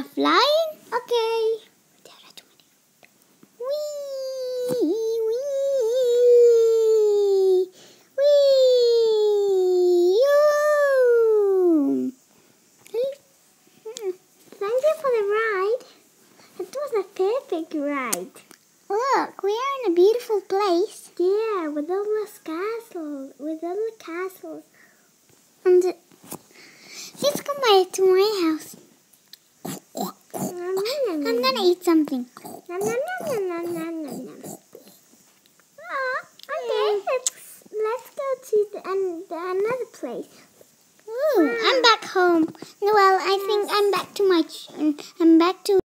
are flying? Okay. There are too many. Wee, wee, wee. Ooh. Thank you for the ride. It was a perfect ride. Look, we are in a beautiful place. Yeah, with all the castles, with all the castles. And I'm gonna eat something. Nom, nom, nom, nom, nom, nom, nom. Oh, okay, let's, let's go to the, um, the another place. Ooh, I'm back home. Well, I think I'm back to my. I'm back to.